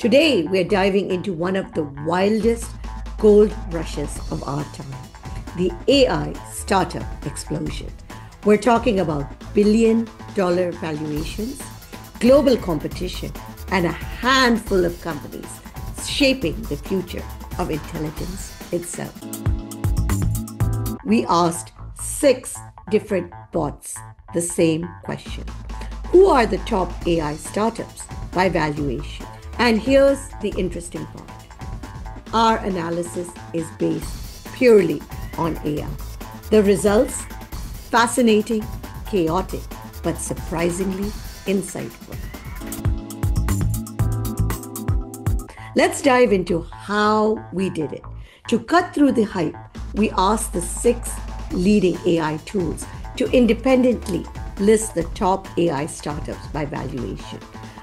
Today, we're diving into one of the wildest gold rushes of our time the AI startup explosion. We're talking about billion dollar valuations, global competition, and a handful of companies shaping the future of intelligence itself. We asked six different bots the same question Who are the top AI startups by valuation? And here's the interesting part our analysis is based purely on AI. The results fascinating, chaotic, but surprisingly insightful. Let's dive into how we did it. To cut through the hype, we asked the six leading AI tools to independently list the top AI startups by valuation.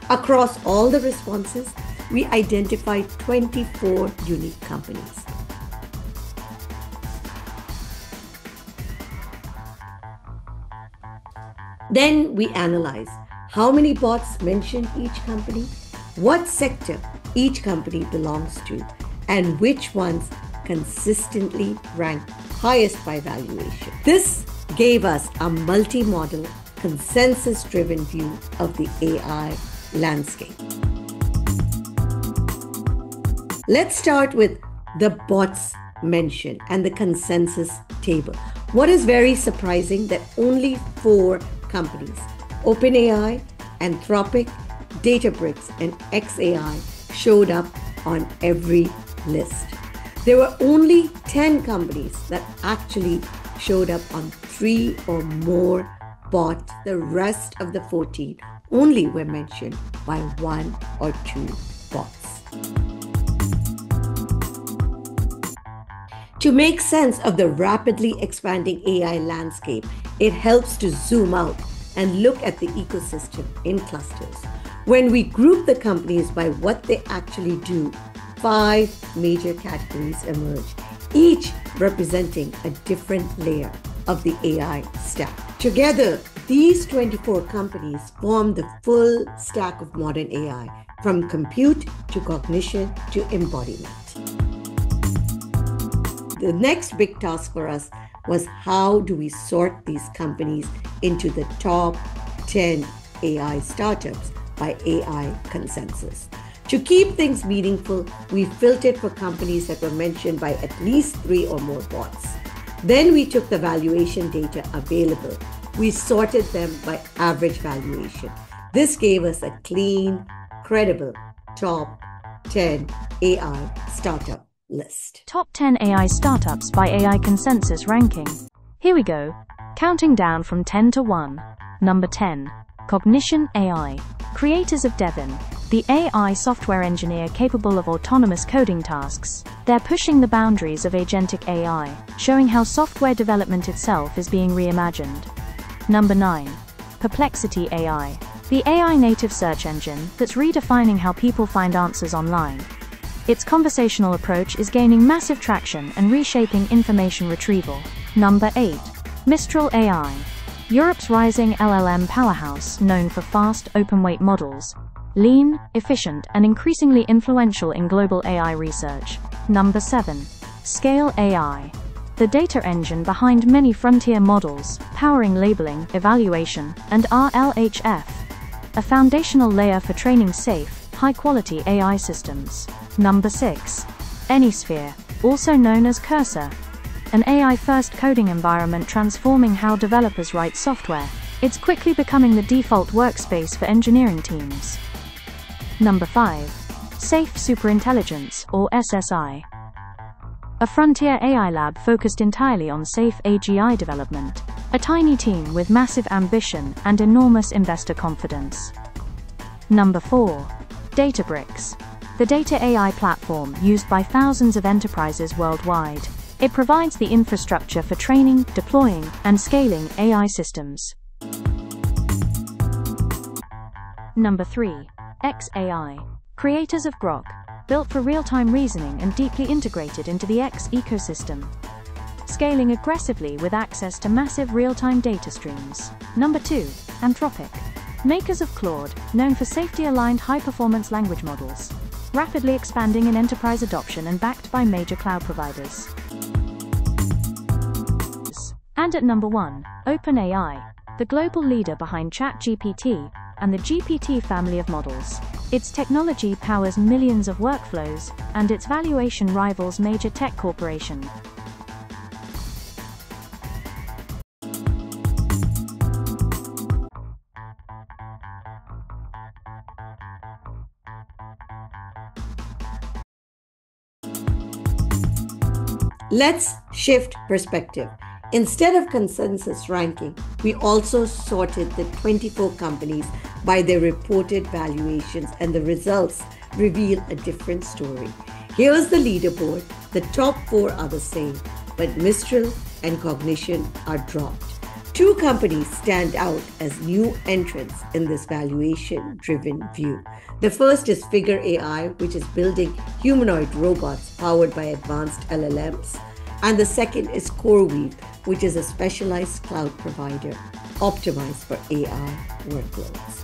Across all the responses, we identified 24 unique companies. Then we analyze how many bots mention each company, what sector each company belongs to, and which ones consistently rank highest by valuation. This gave us a multi model, consensus driven view of the AI landscape. Let's start with the bots mentioned and the consensus table. What is very surprising that only four companies, OpenAI, Anthropic, Databricks, and XAI, showed up on every list. There were only 10 companies that actually showed up on three or more bots. The rest of the 14 only were mentioned by one or two bots. To make sense of the rapidly expanding AI landscape, it helps to zoom out and look at the ecosystem in clusters. When we group the companies by what they actually do, five major categories emerge, each representing a different layer of the AI stack. Together, these 24 companies form the full stack of modern AI, from compute to cognition to embodiment. The next big task for us was how do we sort these companies into the top 10 AI startups by AI consensus. To keep things meaningful, we filtered for companies that were mentioned by at least three or more bots. Then we took the valuation data available. We sorted them by average valuation. This gave us a clean, credible top 10 AI startup list. Top 10 AI startups by AI consensus ranking. Here we go. Counting down from 10 to 1. Number 10. Cognition AI. Creators of Devin, the AI software engineer capable of autonomous coding tasks. They're pushing the boundaries of agentic AI, showing how software development itself is being reimagined. Number 9. Perplexity AI. The AI native search engine that's redefining how people find answers online. Its conversational approach is gaining massive traction and reshaping information retrieval. Number 8. Mistral AI. Europe's rising LLM powerhouse, known for fast, open weight models. Lean, efficient, and increasingly influential in global AI research. Number 7. Scale AI. The data engine behind many frontier models, powering labeling, evaluation, and RLHF. A foundational layer for training safe, high quality AI systems. Number 6. Anysphere, also known as Cursor. An AI first coding environment transforming how developers write software. It's quickly becoming the default workspace for engineering teams. Number 5. Safe Superintelligence, or SSI. A frontier AI lab focused entirely on safe AGI development. A tiny team with massive ambition and enormous investor confidence. Number 4. Databricks the data AI platform used by thousands of enterprises worldwide. It provides the infrastructure for training, deploying, and scaling AI systems. Number 3. XAI. Creators of Grok. Built for real time reasoning and deeply integrated into the X ecosystem. Scaling aggressively with access to massive real time data streams. Number 2. Anthropic. Makers of Claude, known for safety aligned high performance language models rapidly expanding in enterprise adoption and backed by major cloud providers. And at number 1, OpenAI, the global leader behind ChatGPT and the GPT family of models. Its technology powers millions of workflows, and its valuation rivals major tech corporations. Let's shift perspective. Instead of consensus ranking, we also sorted the 24 companies by their reported valuations, and the results reveal a different story. Here's the leaderboard. The top four are the same, but Mistral and Cognition are dropped. Two companies stand out as new entrants in this valuation driven view. The first is Figure AI, which is building humanoid robots powered by advanced LLMs. And the second is CoreWeave, which is a specialized cloud provider optimized for AI workloads.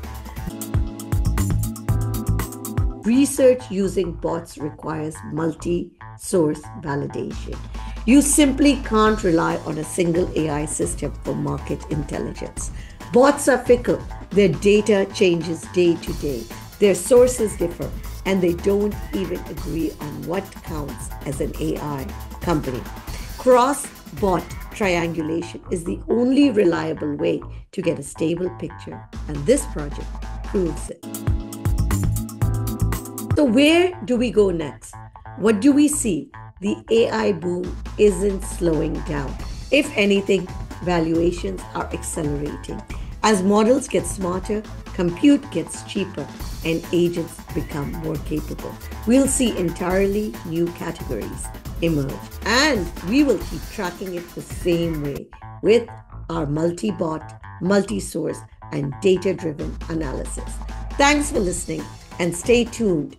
Research using bots requires multi source validation. You simply can't rely on a single AI system for market intelligence. Bots are fickle, their data changes day to day, their sources differ, and they don't even agree on what counts as an AI company. Cross bot triangulation is the only reliable way to get a stable picture, and this project proves it. So, where do we go next? What do we see? the AI boom isn't slowing down. If anything, valuations are accelerating. As models get smarter, compute gets cheaper, and agents become more capable. We'll see entirely new categories emerge, and we will keep tracking it the same way with our multi bot, multi source, and data driven analysis. Thanks for listening and stay tuned